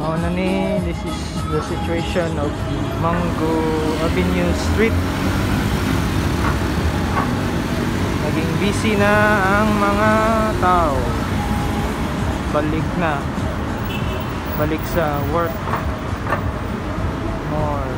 oh, na ni this is the situation of Mango Avenue Street. Naging busy na ang mga tao. Balik na. Balik sa work. More.